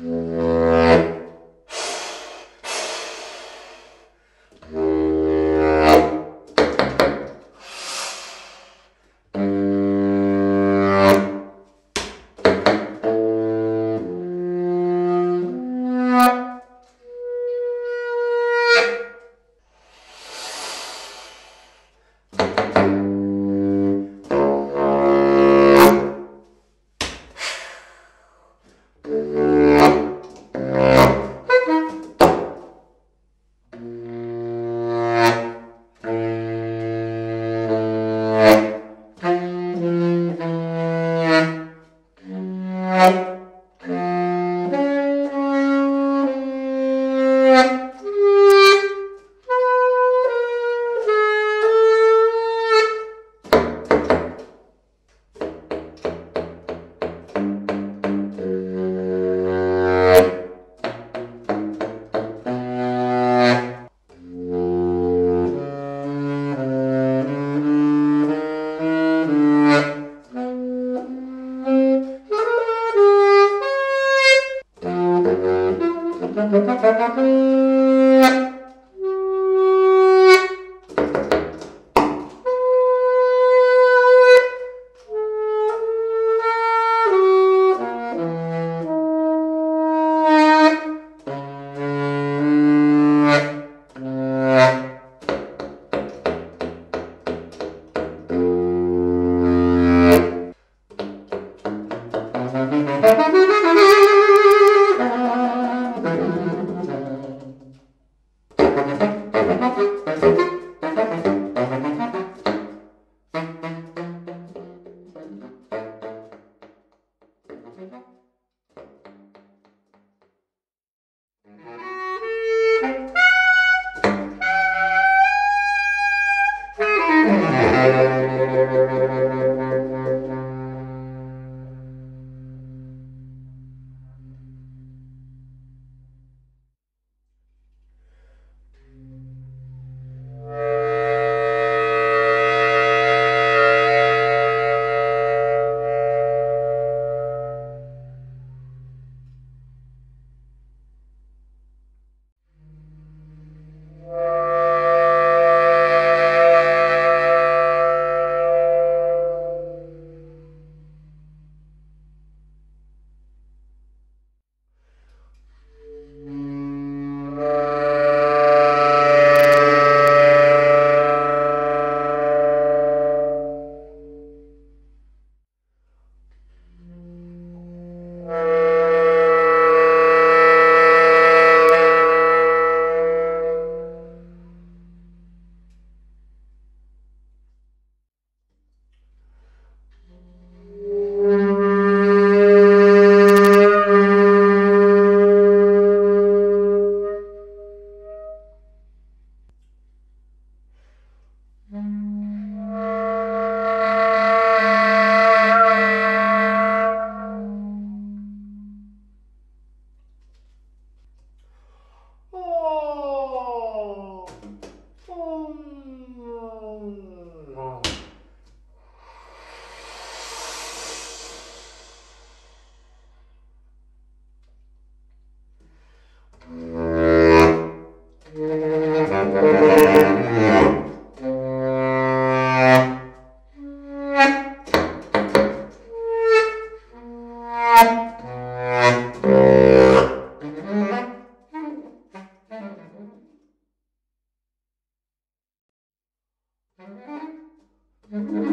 Mm-hmm. Mm-hmm.